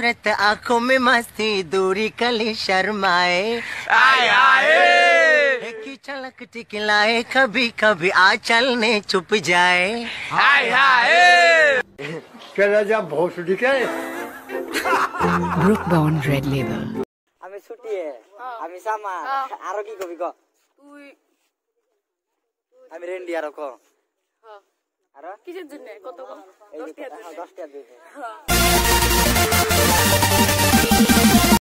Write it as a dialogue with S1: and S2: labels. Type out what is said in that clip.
S1: सूरत आंखों में मस्ती दूरी कली शर्माए
S2: आए आए
S1: की चलक टिकलाए कभी कभी आ चलने छुप जाए
S2: आए आए
S3: चला जा भोसडी के ब्रुक
S4: Brookborn रेड Label.
S5: আমি ছুটি আমি সামা আরও কি কবি ক
S6: তুই
S5: আমি রেন্ডি আরও ক আর
S6: কিসের জন্য কত
S5: 10
S6: টাকা
S5: 10 টাকা দিয়ে